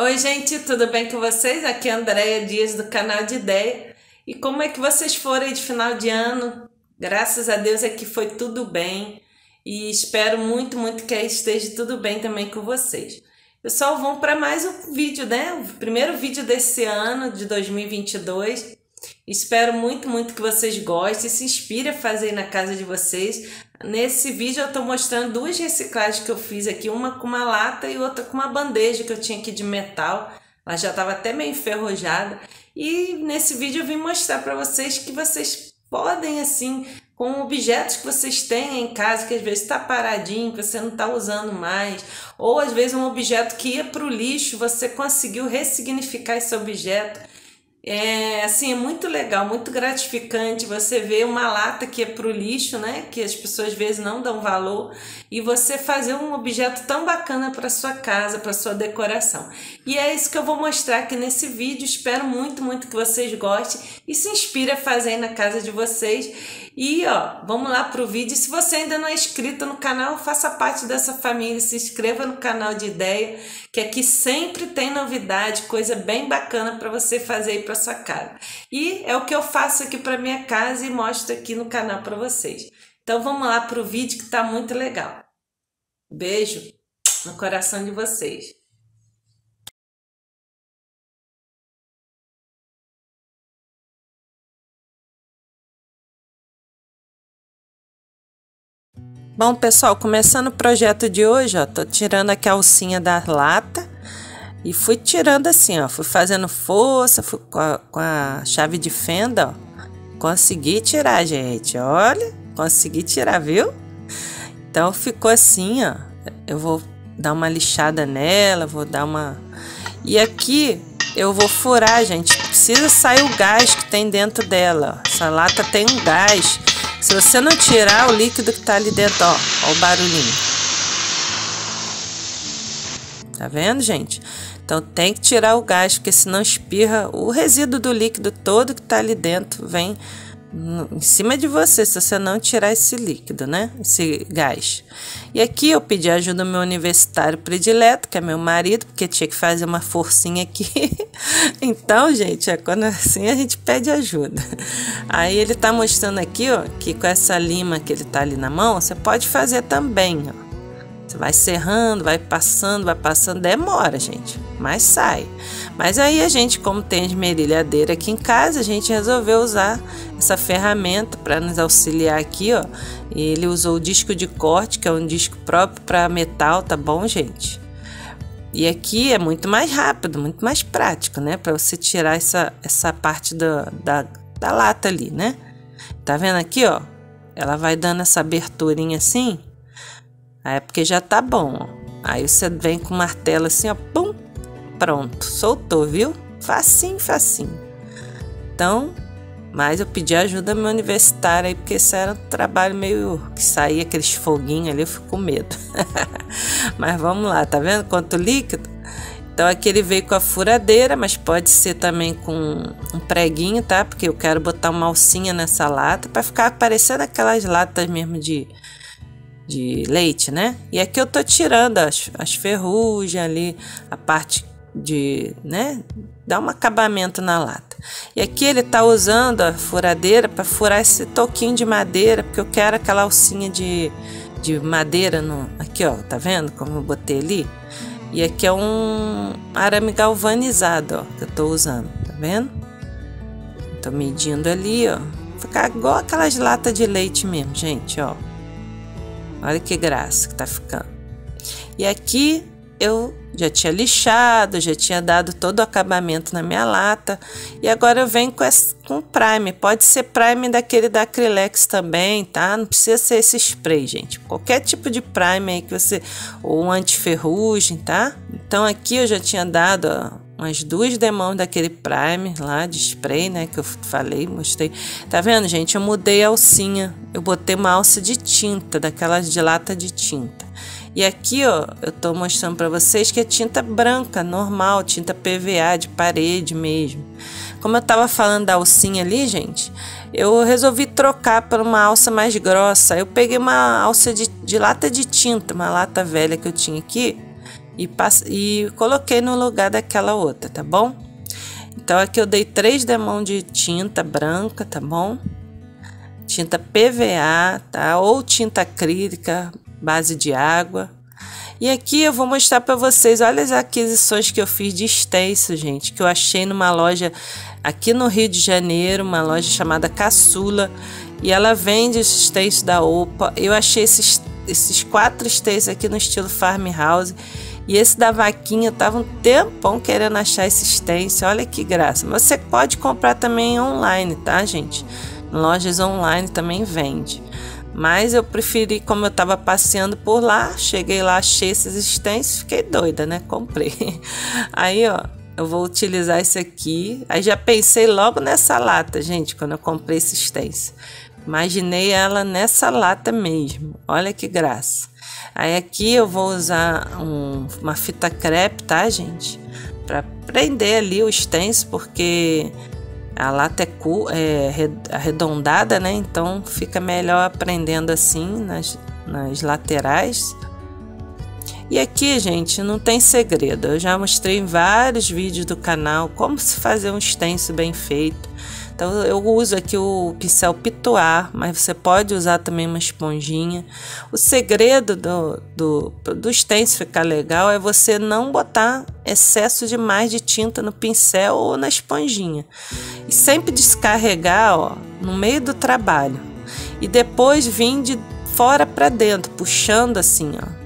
Oi, gente, tudo bem com vocês? Aqui é a Andréia Dias do canal de Ideia. E como é que vocês foram de final de ano? Graças a Deus é que foi tudo bem e espero muito, muito que esteja tudo bem também com vocês. Pessoal, vamos para mais um vídeo, né? O primeiro vídeo desse ano de 2022. Espero muito, muito que vocês gostem, se inspire a fazer na casa de vocês. Nesse vídeo eu estou mostrando duas reciclagens que eu fiz aqui, uma com uma lata e outra com uma bandeja que eu tinha aqui de metal. Ela já estava até meio enferrujada. E nesse vídeo eu vim mostrar para vocês que vocês podem, assim, com objetos que vocês têm em casa, que às vezes está paradinho, que você não está usando mais, ou às vezes um objeto que ia para o lixo, você conseguiu ressignificar esse objeto é assim, é muito legal, muito gratificante você ver uma lata que é para o lixo, né? Que as pessoas às vezes não dão valor, e você fazer um objeto tão bacana para sua casa, para sua decoração. E é isso que eu vou mostrar aqui nesse vídeo. Espero muito, muito que vocês gostem e se inspire a fazer aí na casa de vocês. E ó, vamos lá pro vídeo. Se você ainda não é inscrito no canal, faça parte dessa família, se inscreva no canal de ideia, que aqui sempre tem novidade, coisa bem bacana para você fazer aí para sua casa. E é o que eu faço aqui para minha casa e mostro aqui no canal para vocês. Então vamos lá pro vídeo que tá muito legal. Beijo no coração de vocês. Bom, pessoal, começando o projeto de hoje, ó, tô tirando aqui a alcinha da lata e fui tirando assim, ó, fui fazendo força, fui com a, com a chave de fenda, ó, consegui tirar, gente, olha, consegui tirar, viu? Então ficou assim, ó, eu vou dar uma lixada nela, vou dar uma... E aqui eu vou furar, gente, precisa sair o gás que tem dentro dela, ó. essa lata tem um gás se você não tirar o líquido que tá ali dentro, ó, ó o barulhinho. Tá vendo, gente? Então tem que tirar o gás, porque senão espirra o resíduo do líquido todo que tá ali dentro, vem em cima de você se você não tirar esse líquido, né? Esse gás. E aqui eu pedi ajuda ao meu universitário predileto, que é meu marido, porque tinha que fazer uma forcinha aqui. então, gente, é quando assim a gente pede ajuda. Aí ele tá mostrando aqui, ó, que com essa lima que ele tá ali na mão, você pode fazer também, ó. Vai serrando, vai passando, vai passando, demora, gente, mas sai. Mas aí a gente, como tem esmerilhadeira aqui em casa, a gente resolveu usar essa ferramenta para nos auxiliar aqui, ó. E ele usou o disco de corte, que é um disco próprio para metal, tá bom, gente? E aqui é muito mais rápido, muito mais prático, né? Para você tirar essa, essa parte da, da, da lata ali, né? Tá vendo aqui, ó? Ela vai dando essa aberturinha assim Aí é porque já tá bom, ó. Aí você vem com o martelo assim, ó, pum, pronto, soltou, viu? Facinho, facinho. Então, mas eu pedi ajuda meu universitário aí, porque isso era um trabalho meio que saía aqueles foguinhos ali, eu fico com medo. mas vamos lá, tá vendo quanto líquido? Então aqui ele veio com a furadeira, mas pode ser também com um preguinho, tá? Porque eu quero botar uma alcinha nessa lata para ficar parecendo aquelas latas mesmo de de leite, né? E aqui eu tô tirando as, as ali, a parte de, né? Dar um acabamento na lata. E aqui ele tá usando a furadeira para furar esse toquinho de madeira, porque eu quero aquela alcinha de, de madeira no. Aqui, ó, tá vendo como eu botei ali? E aqui é um arame galvanizado, ó, que eu tô usando, tá vendo? Tô medindo ali, ó. Ficar igual aquelas latas de leite mesmo, gente, ó. Olha que graça que tá ficando. E aqui eu já tinha lixado, já tinha dado todo o acabamento na minha lata. E agora eu venho com, esse, com prime. Pode ser prime daquele da Acrylex também, tá? Não precisa ser esse spray, gente. Qualquer tipo de prime aí que você... Ou um anti-ferrugem, tá? Então aqui eu já tinha dado ó, umas duas demãos daquele prime lá de spray, né? Que eu falei, mostrei. Tá vendo, gente? Eu mudei a alcinha. Eu botei uma alça de tinta, daquelas de lata de tinta. E aqui, ó, eu tô mostrando para vocês que é tinta branca, normal, tinta PVA de parede mesmo. Como eu tava falando da alcinha ali, gente, eu resolvi trocar por uma alça mais grossa. Eu peguei uma alça de, de lata de tinta, uma lata velha que eu tinha aqui, e, e coloquei no lugar daquela outra, tá bom? Então aqui eu dei três demão de tinta branca, tá bom? Tinta PVA, tá? Ou tinta acrílica, base de água. E aqui eu vou mostrar para vocês, olha as aquisições que eu fiz de stencil, gente, que eu achei numa loja aqui no Rio de Janeiro, uma loja chamada Caçula, e ela vende os stencils da OPA. Eu achei esses, esses quatro stencils aqui no estilo farmhouse, e esse da vaquinha tava um tempão querendo achar esse stencil, olha que graça. Você pode comprar também online, tá, gente? Lojas online também vende. Mas eu preferi, como eu estava passeando por lá, cheguei lá, achei esses stencils, fiquei doida, né? Comprei. Aí, ó, eu vou utilizar esse aqui. Aí já pensei logo nessa lata, gente, quando eu comprei esse stencil. Imaginei ela nessa lata mesmo. Olha que graça. Aí aqui eu vou usar um, uma fita crepe, tá, gente? Para prender ali o stencil, porque a lata é, cu, é arredondada, né? Então fica melhor aprendendo assim nas, nas laterais. E aqui, gente, não tem segredo. Eu já mostrei em vários vídeos do canal como se fazer um stencil bem feito. Então eu uso aqui o pincel pituar, mas você pode usar também uma esponjinha. O segredo do, do, do stencil ficar legal é você não botar excesso demais de tinta no pincel ou na esponjinha. E sempre descarregar ó, no meio do trabalho. E depois vir de fora para dentro, puxando assim, ó.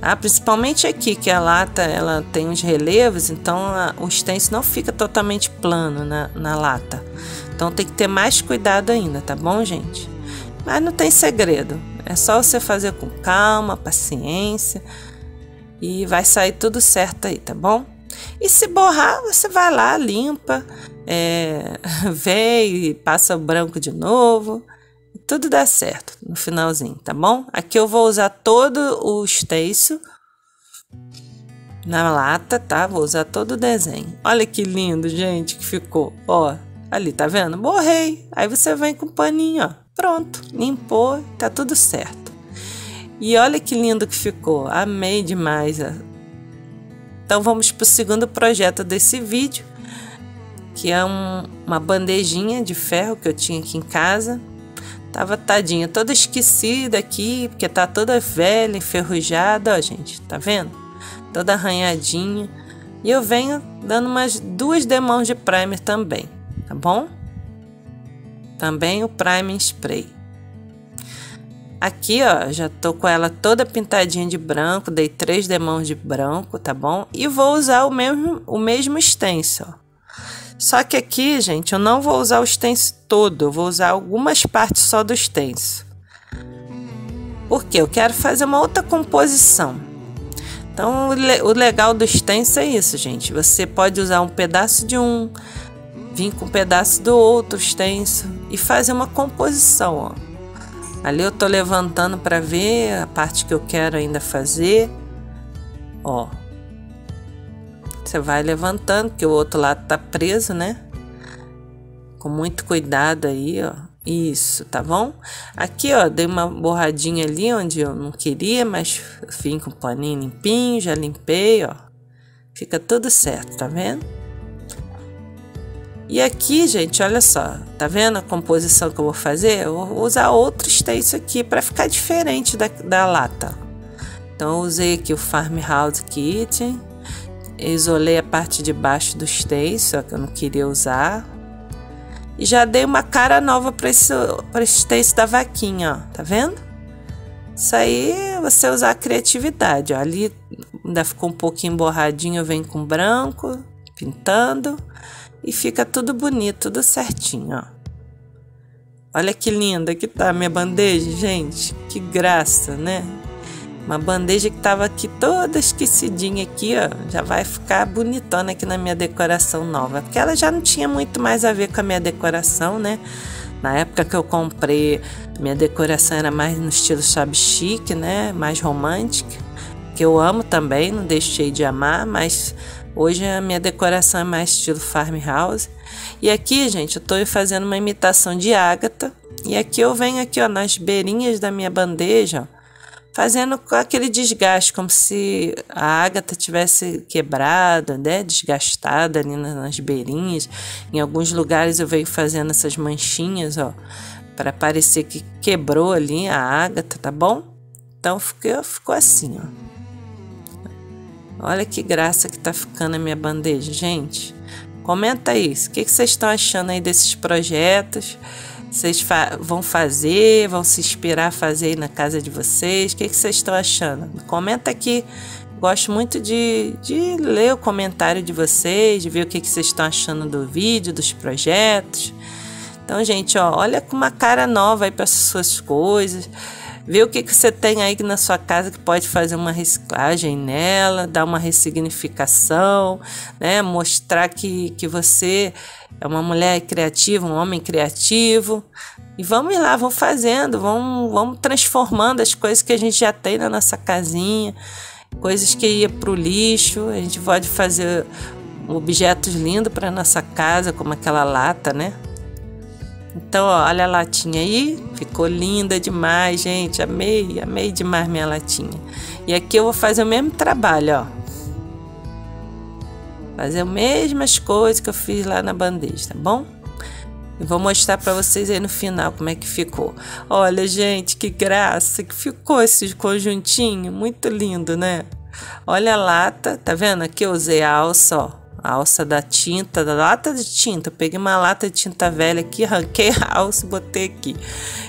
Ah, principalmente aqui, que a lata ela tem os relevos, então a, o stencil não fica totalmente plano na, na lata. Então tem que ter mais cuidado ainda, tá bom, gente? Mas não tem segredo. É só você fazer com calma, paciência e vai sair tudo certo aí, tá bom? E se borrar, você vai lá, limpa, é, vê e passa o branco de novo tudo dá certo no finalzinho, tá bom? Aqui eu vou usar todo o stencil na lata, tá? Vou usar todo o desenho. Olha que lindo, gente, que ficou. Ó, ali, tá vendo? Borrei. Aí você vem com o paninho, ó. Pronto, limpou, tá tudo certo. E olha que lindo que ficou. Amei demais. Ó. Então vamos para o segundo projeto desse vídeo, que é um, uma bandejinha de ferro que eu tinha aqui em casa. Tava tadinha, toda esquecida aqui, porque tá toda velha, enferrujada, ó, gente, tá vendo? Toda arranhadinha. E eu venho dando umas duas demãos de primer também, tá bom? Também o primer spray. Aqui, ó, já tô com ela toda pintadinha de branco, dei três demãos de branco, tá bom? E vou usar o mesmo, o mesmo stencil, ó. Só que aqui, gente, eu não vou usar o stencil todo, eu vou usar algumas partes só do stencil. Porque eu quero fazer uma outra composição. Então, o legal do stencil é isso, gente. Você pode usar um pedaço de um, vir com um pedaço do outro stencil e fazer uma composição, ó. Ali eu tô levantando para ver a parte que eu quero ainda fazer. Ó, você vai levantando, que o outro lado tá preso, né? Com muito cuidado aí, ó. Isso, tá bom? Aqui, ó, dei uma borradinha ali onde eu não queria, mas vim com o paninho limpinho, já limpei, ó. Fica tudo certo, tá vendo? E aqui, gente, olha só, tá vendo a composição que eu vou fazer? Eu vou usar outro stencil aqui para ficar diferente da, da lata. Então, usei aqui o Farmhouse Kitchen, isolei a parte de baixo do stencil, que eu não queria usar. E já dei uma cara nova para esse, stencil da vaquinha, ó. Tá vendo? Isso aí é você usar a criatividade, ó. Ali ainda ficou um pouquinho borradinho, eu venho com branco, pintando. E fica tudo bonito, tudo certinho, ó. Olha que linda que tá a minha bandeja, gente. Que graça, né? Uma bandeja que estava aqui toda esquecidinha aqui, ó, já vai ficar bonitona aqui na minha decoração nova, porque ela já não tinha muito mais a ver com a minha decoração, né? Na época que eu comprei, minha decoração era mais no estilo sabe chique, né? Mais romântica, que eu amo também, não deixei de amar, mas hoje a minha decoração é mais estilo farmhouse. E aqui, gente, eu estou fazendo uma imitação de ágata. E aqui eu venho aqui, ó, nas beirinhas da minha bandeja, ó, fazendo aquele desgaste, como se a ágata tivesse quebrado, né, desgastada ali nas beirinhas. Em alguns lugares eu venho fazendo essas manchinhas, ó, para parecer que quebrou ali a ágata, tá bom? Então ficou, ficou assim, ó. Olha que graça que tá ficando a minha bandeja, gente. Comenta isso. O que, que vocês estão achando aí desses projetos? Vocês fa vão fazer, vão se inspirar a fazer aí na casa de vocês? O que, vocês estão achando? Comenta aqui. Gosto muito de, de ler o comentário de vocês, de ver o que, vocês estão achando do vídeo, dos projetos. Então, gente, ó, olha com uma cara nova aí para as suas coisas. Vê o que, que você tem aí na sua casa que pode fazer uma reciclagem nela, dar uma ressignificação, né? Mostrar que, que você é uma mulher criativa, um homem criativo. E vamos lá, vamos fazendo, vamos, vamos transformando as coisas que a gente já tem na nossa casinha, coisas que ia para o lixo. A gente pode fazer objetos lindos para nossa casa, como aquela lata, né? Então, ó, olha a latinha aí, ficou linda demais, gente. Amei, amei demais minha latinha. E aqui eu vou fazer o mesmo trabalho, ó. Fazer as mesmas coisas que eu fiz lá na bandeja, tá bom? E vou mostrar para vocês aí no final como é que ficou. Olha, gente, que graça que ficou esse conjuntinho. Muito lindo, né? Olha a lata, tá vendo? Aqui eu usei a alça, ó alça da tinta, da lata de tinta. Eu peguei uma lata de tinta velha aqui, arranquei a alça e botei aqui.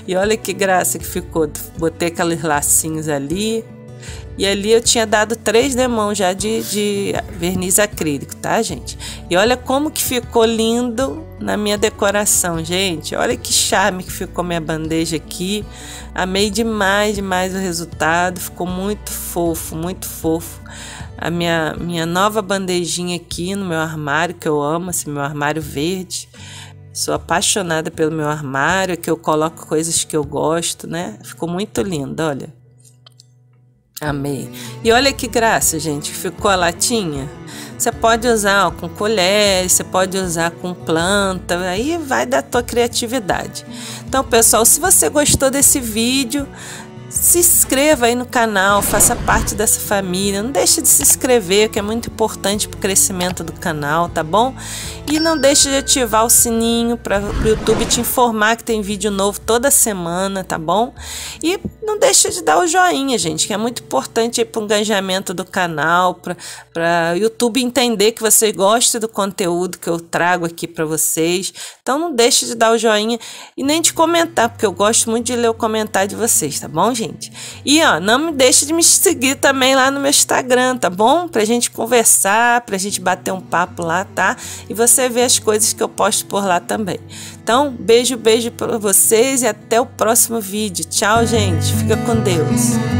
E olha que graça que ficou. Botei aqueles lacinhos ali. E ali eu tinha dado três demãos já de, de verniz acrílico, tá, gente? E olha como que ficou lindo na minha decoração, gente. Olha que charme que ficou minha bandeja aqui. Amei demais, demais o resultado. Ficou muito fofo, muito fofo a minha, minha nova bandejinha aqui no meu armário, que eu amo, esse meu armário verde. Sou apaixonada pelo meu armário, que eu coloco coisas que eu gosto, né? Ficou muito lindo, olha. Amei. E olha que graça, gente, ficou a latinha. Você pode usar ó, com colher, você pode usar com planta, aí vai da tua criatividade. Então, pessoal, se você gostou desse vídeo, se inscreva aí no canal, faça parte dessa família. Não deixe de se inscrever, que é muito importante para o crescimento do canal, tá bom? E não deixe de ativar o sininho para o YouTube te informar que tem vídeo novo toda semana, tá bom? E não deixe de dar o joinha, gente, que é muito importante para o engajamento do canal, para o YouTube entender que você gosta do conteúdo que eu trago aqui para vocês. Então não deixe de dar o joinha e nem de comentar, porque eu gosto muito de ler o comentário de vocês, tá bom, gente? E ó, não me deixe de me seguir também lá no meu Instagram, tá bom? Pra gente conversar, pra gente bater um papo lá, tá? E você ver as coisas que eu posto por lá também. Então, beijo, beijo para vocês e até o próximo vídeo. Tchau, gente. Fica com Deus.